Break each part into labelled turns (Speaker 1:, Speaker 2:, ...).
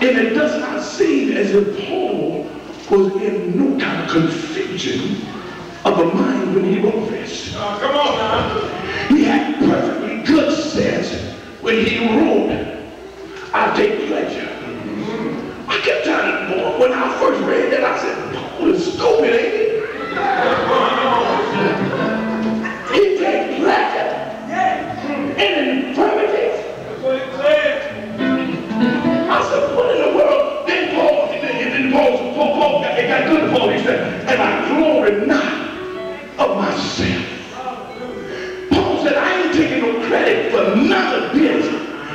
Speaker 1: And it does not seem as if Paul was in no kind of confusion of the mind when he wrote this.
Speaker 2: Uh, come on now.
Speaker 1: He had perfectly good sense when he wrote, I take pleasure. I kept telling him, boy, when I first read that, myself. Paul said, I ain't taking no credit for none of this.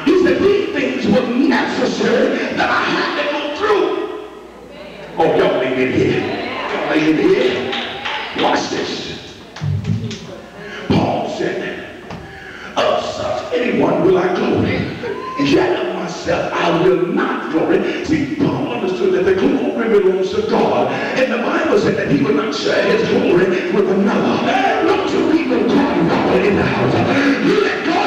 Speaker 1: He said, these things were necessary that I had to go through. Oh, y'all ain't in here. Y'all ain't in here. Watch this. Paul said, of such anyone will I glory. Of myself I will not glory. See, Paul understood that the glory belongs to God. And the Bible said that he would not share his glory with another. Don't you even call Robert in the house. Let God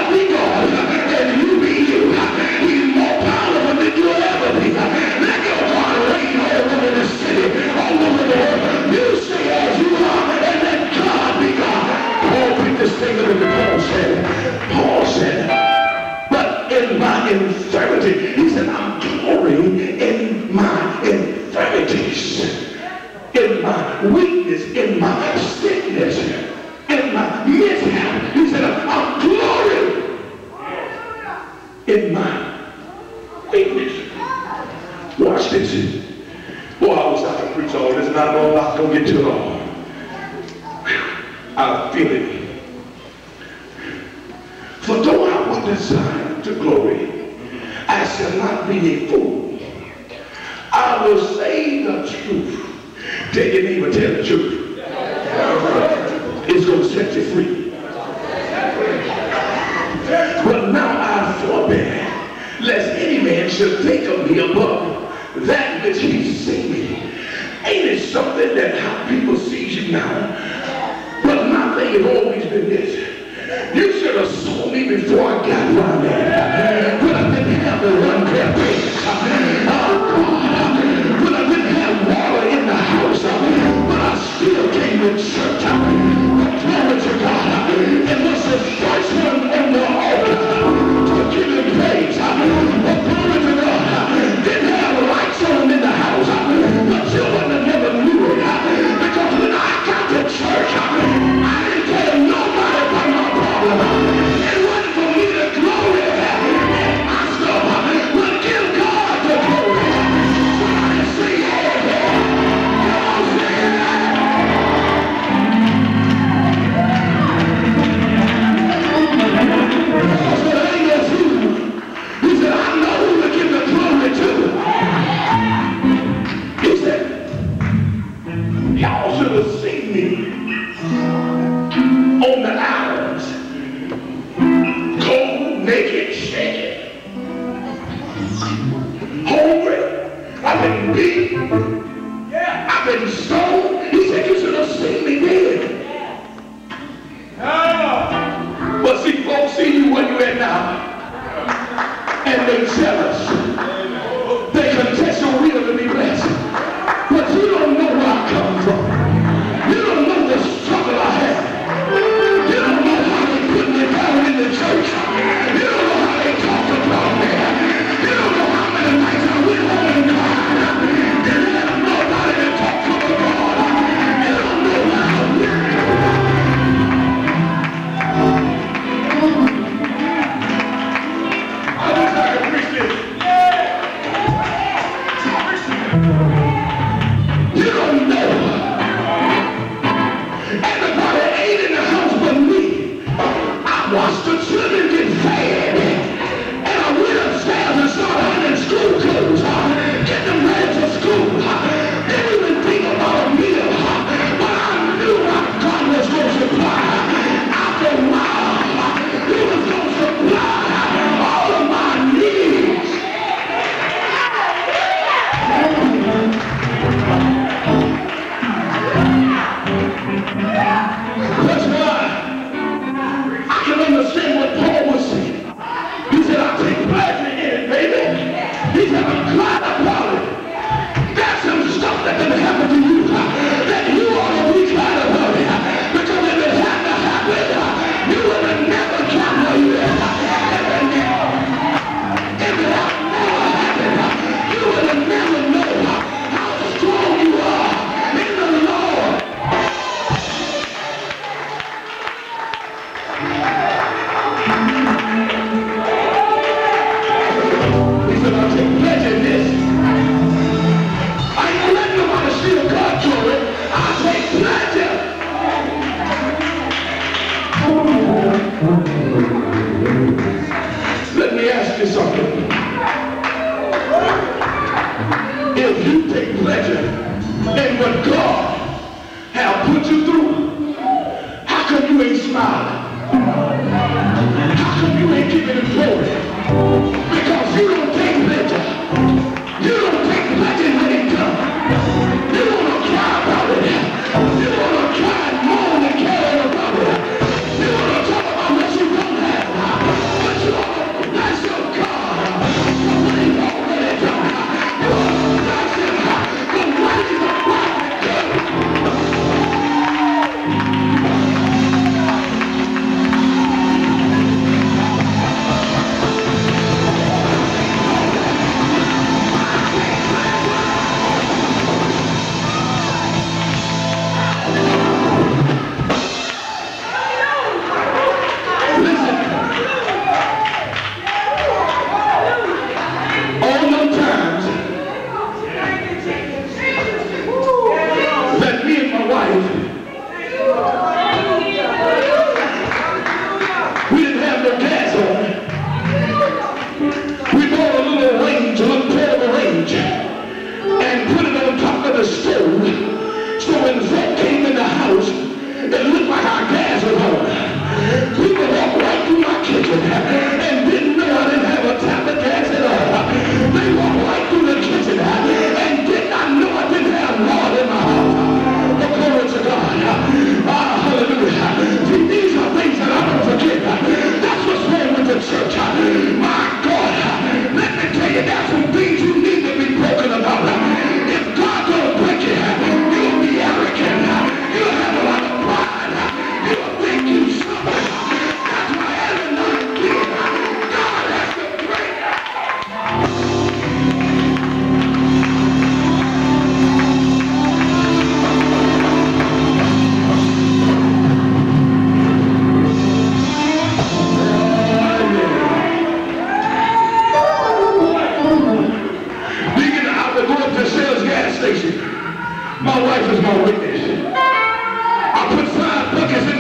Speaker 1: in my weakness, in my sickness, in my mishap. He said, I'm glorying in my weakness. Watch this. Boy, I wish I could preach all this, and I know I'm not going to get too long. I feel it. For though I would desire to glory, I shall not be a fool. I will say the truth. Tell your truth. It's going to set you free. But now I forbear, lest any man should think of me above that which he see me. Ain't it something that how people see you now? But my thing has always been this. You should have saw me before I got around there. When I didn't have the one cold, naked, shaking, hungry. I've been beaten. I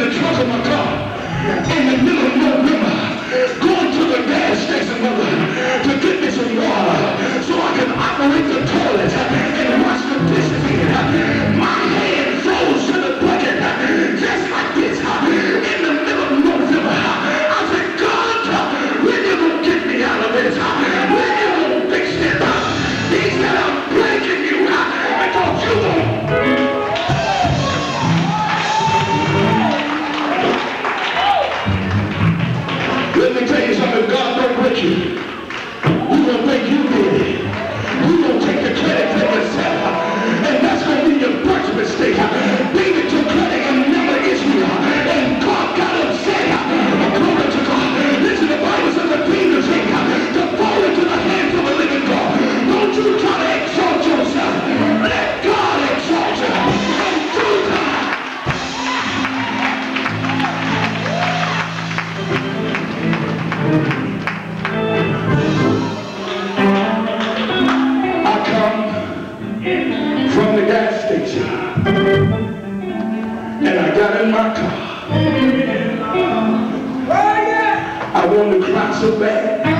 Speaker 1: the trunk of my car in the middle of November. I want to cry so bad.